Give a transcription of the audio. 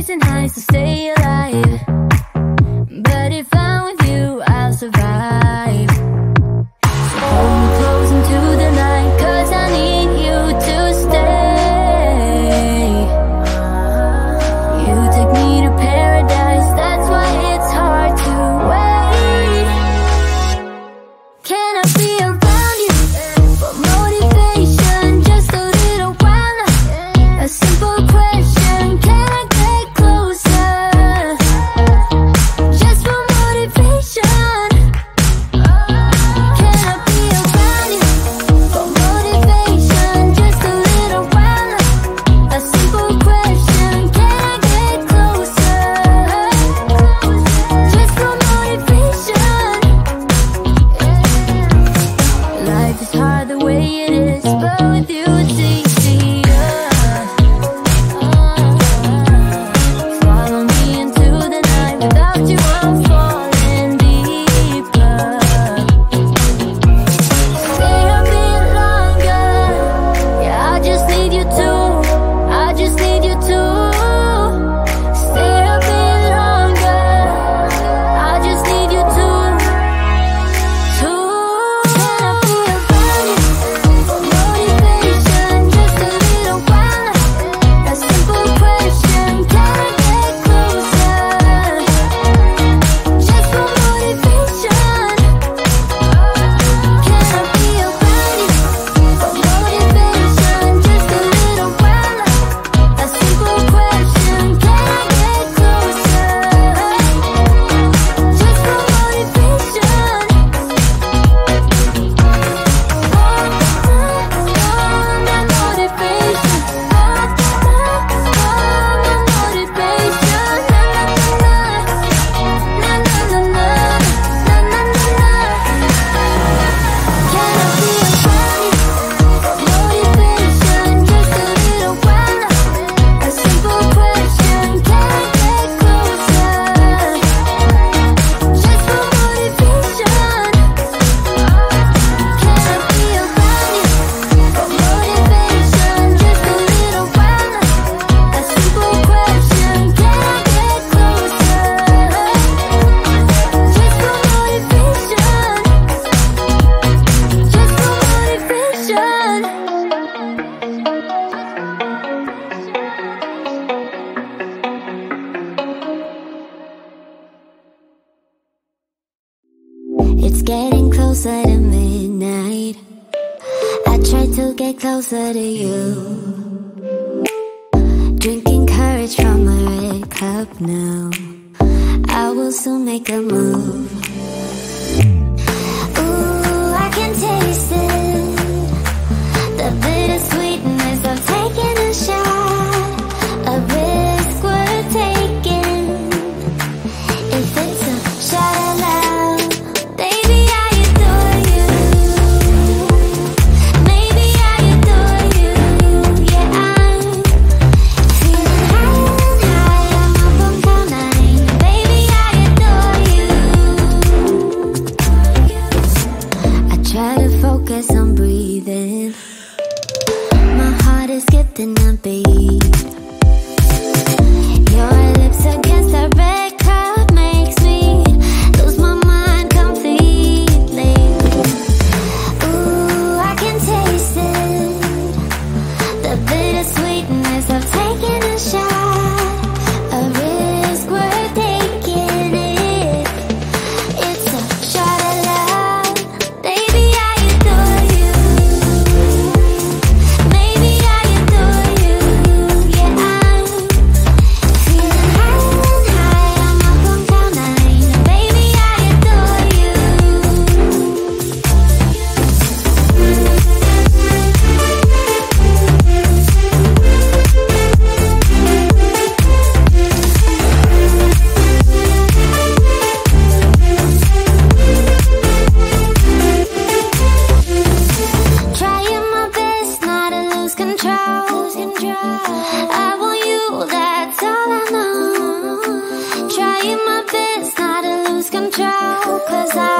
chasing highs to stay alive. But if I'm with you, I'll survive. So hold me close into the I need you to stay. You take me to paradise That's why it's hard to wait. Can I be Drinking courage from my red cup now. I will soon make a move. Ooh, I can taste it. The bitter cannot be show, cause I